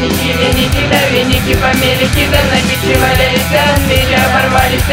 Веники, веники, да веники помелики, да на печи валялись, да на оборвались,